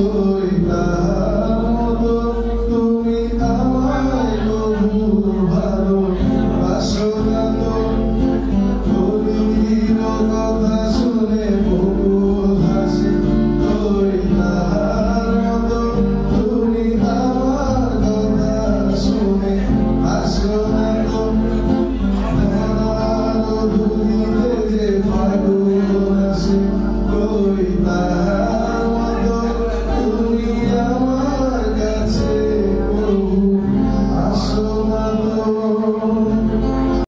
Oh, my God.